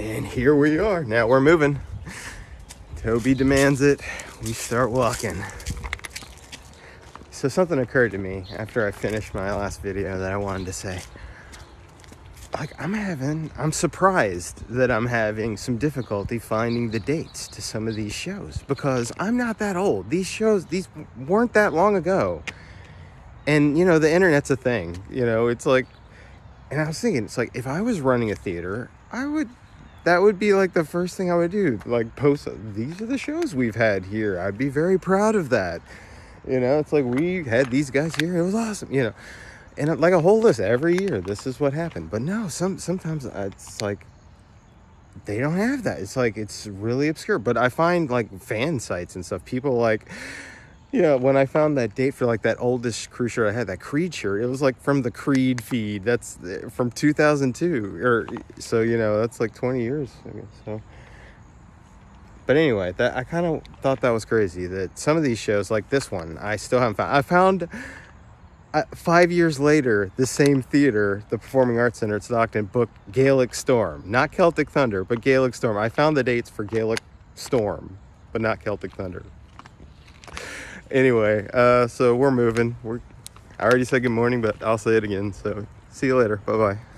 And here we are. Now we're moving. Toby demands it. We start walking. So something occurred to me after I finished my last video that I wanted to say. Like I'm having I'm surprised that I'm having some difficulty finding the dates to some of these shows because I'm not that old. These shows these weren't that long ago. And you know, the internet's a thing. You know, it's like and I was thinking, it's like if I was running a theater, I would that would be like the first thing I would do. Like post these are the shows we've had here. I'd be very proud of that. You know, it's like we had these guys here. It was awesome. You know, and uh, like a whole list every year. This is what happened. But no, some sometimes uh, it's like they don't have that. It's like it's really obscure. But I find like fan sites and stuff. People like yeah, when I found that date for like that oldest cruise shirt I had, that Creed shirt, it was like from the Creed feed. That's uh, from 2002, or so you know that's like 20 years. I guess, so, but anyway, that I kind of thought that was crazy that some of these shows, like this one, I still haven't found. I found uh, five years later, the same theater, the Performing Arts Center at Stockton, booked Gaelic Storm, not Celtic Thunder, but Gaelic Storm. I found the dates for Gaelic Storm, but not Celtic Thunder anyway, uh, so we're moving. We're I already said good morning, but I'll say it again. So see you later. Bye bye.